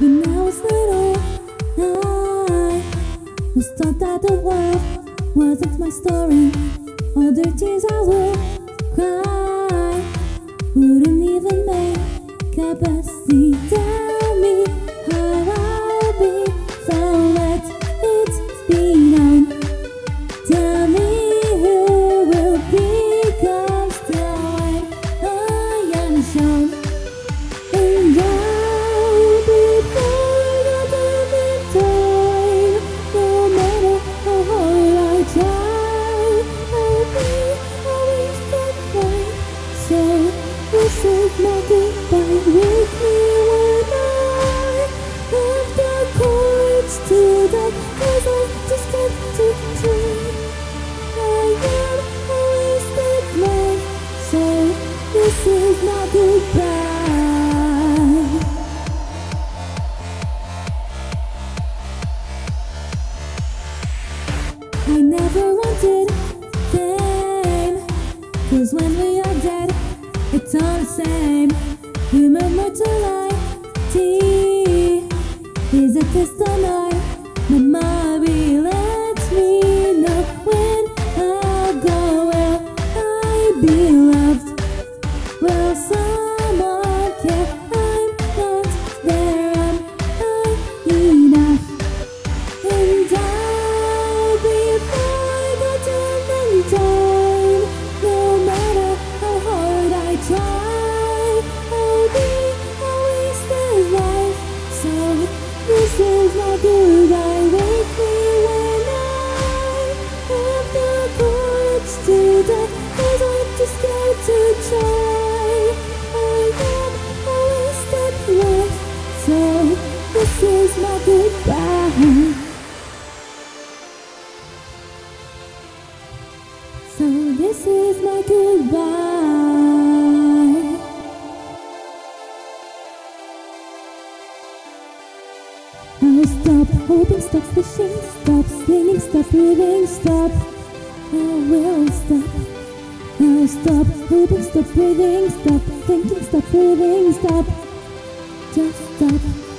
When I was little, I was taught that the world wasn't my story. All the tears I would cry wouldn't even make up a seat. I never wanted fame Cause when we are dead, it's all the same. Human mortality is a test on our memory Let me know when I go where I be loved. Well, so try I'll stop hoping, stop wishing, stop singing, stop breathing, stop. I will stop. I'll stop hoping, stop breathing, stop thinking, stop breathing, stop. Just stop.